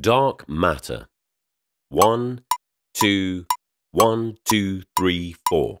Dark matter. One, two, one, two, three, four.